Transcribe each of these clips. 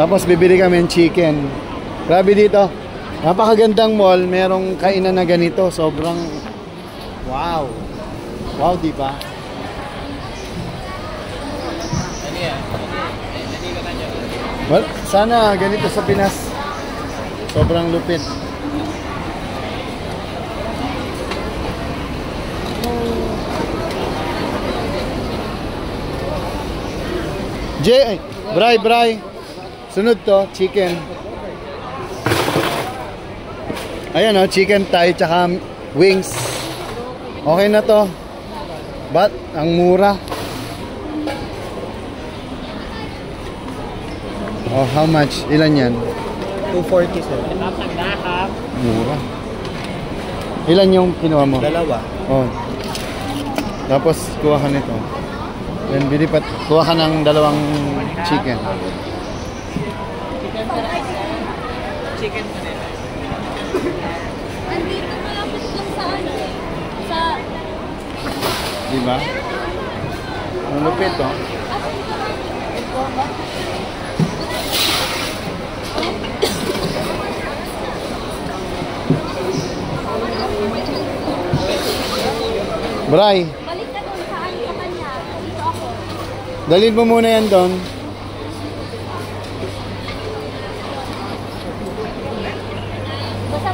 Tapos bibili kami ng chicken. Grabe dito. Napakagandang mall. Merong kainan na ganito. Sobrang wow. Wow, di ba? Well, sana ganito sa Pinas. Sobrang lupit. Jay, ay, Bray, Bray. Sunod to, chicken. Ayan o, chicken thigh tsaka wings. Okay na to. But, ang mura. Oh, how much? Ilan yan? 240 sir. Mura. Ilan yung kinuha mo? Dalawa. Oh. Tapos, kuha ka nito. Then, binipat, kuha ka ng dalawang chicken. Andito malapit lang sa ano eh. Sa... Di ba? Ang lupit, oh. Bray, Balik ka dun sa ano sa kanya. Dito ako. dalhin mo muna yan doon.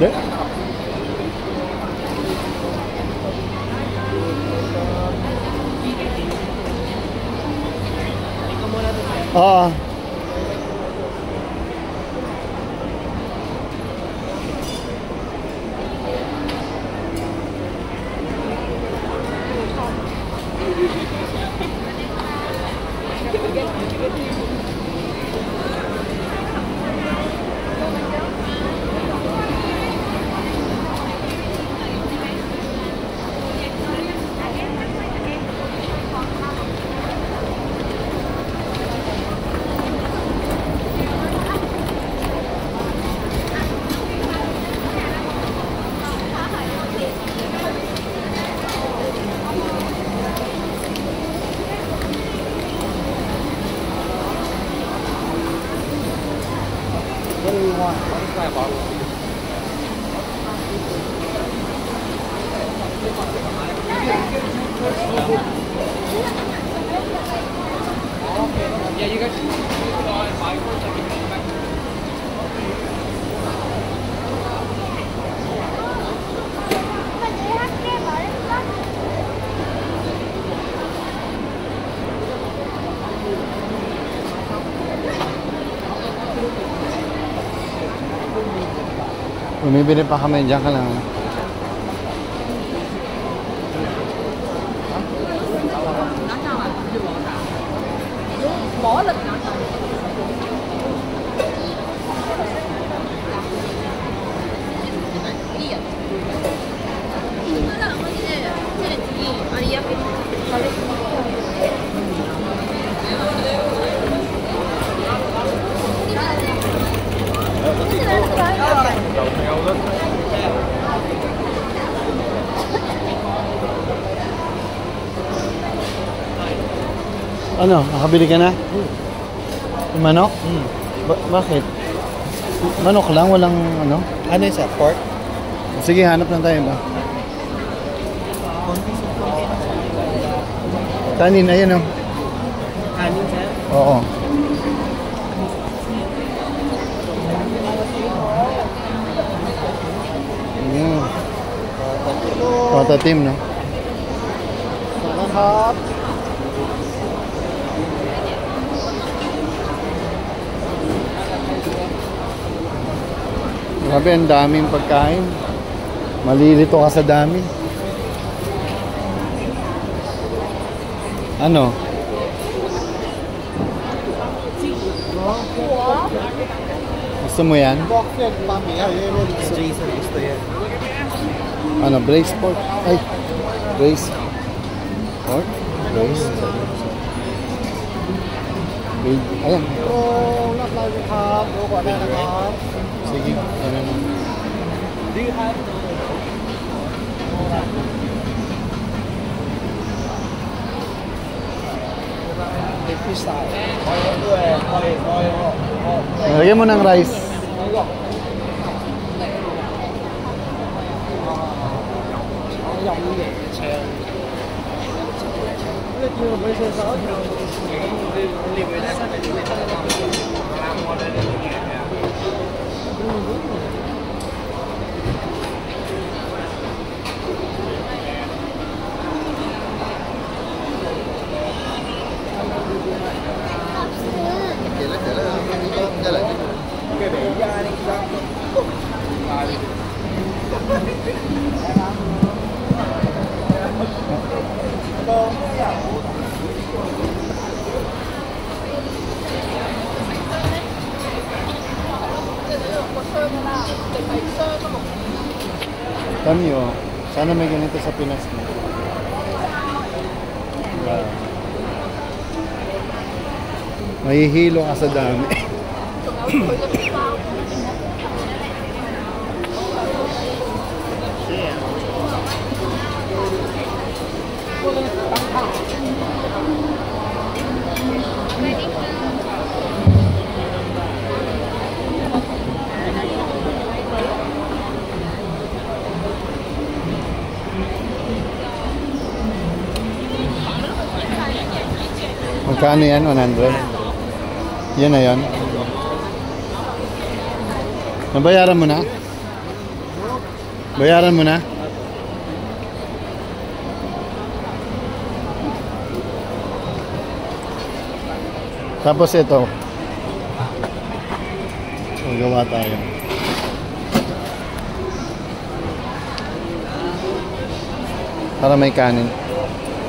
네? 아 Basta punta ka dun. Thousand baht? Magkano yan? Yung sa'yo. Sa bataan? Bilang. Di? Oo. Bumibili pa kami, diyan ka lang. Ano, nakabili ka na? Yung manok? Ba- bakit? Manok lang, walang ano? Ano yun sir? Pork? Sige, hanap lang tayo ba? Kanin, ayan oh. Kanin sir? Oo. Matatim, no? Sarap! Grabe, ang daming pagkain. Malilito ka sa dami. Ano? Gusto mo yan? Boxed, mami. Ayaw, gusto yan ano, braised pork. Ay, braised pork. Braised. Ayan. Oh, not loud you have. Go ko na lang. Sige, ano. Do you have to? Lagyan mo ng rice. 音嘅唱，音嘅唱，跟著要佢唱首。Sana may ganito sa Pinas mo. Wow. Mahihilo ka sa dami. Magkano yan? 100? Yan na yan? Nabayaran mo na? Bayaran mo na? Tapos ito. Magawa tayo. Para may kanin.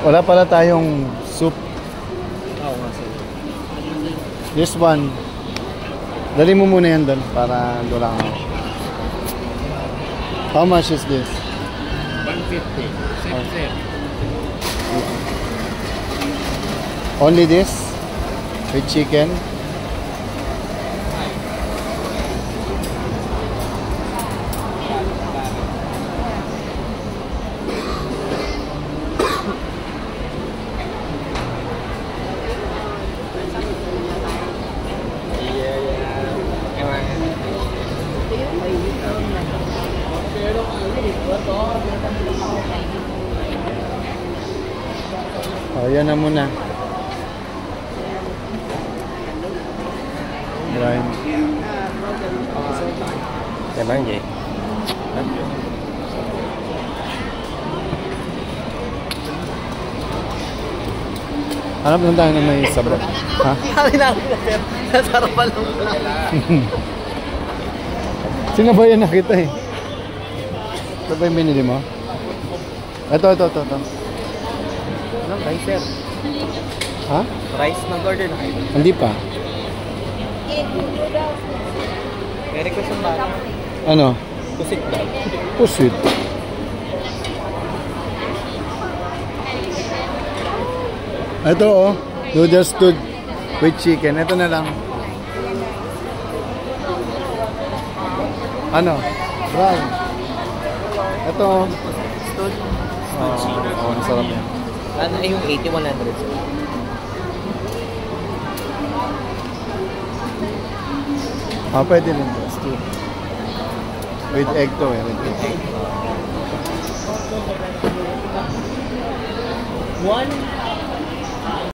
Wala pala tayong soup. This one. Dali mo muna yan doon para doon lang ako. How much is this? 150. Same same. Only this? With chicken? Oh, yan na muna. Brian. Emang Jay? Hanap lang tayo na may sabaw. Ha? Kami na sir. Nasarapan lang pala. Sinabayan na kita eh. Ito ba yung binili mo? Ito, ito, ito, ito. Anong rice sir? Ha? Rice nag-order na kayo. Hindi pa. May request ang bata. Ano? Pusit daw. Pusit. Ito oh. Noodles stood with chicken. Ito na lang. Ano? Brown. Ito oh. Stood. Oo, oh, oh, sarap yan. Ano yung 80-100 sir? Ah, pwede rin. Stew. With egg to eh. With egg. One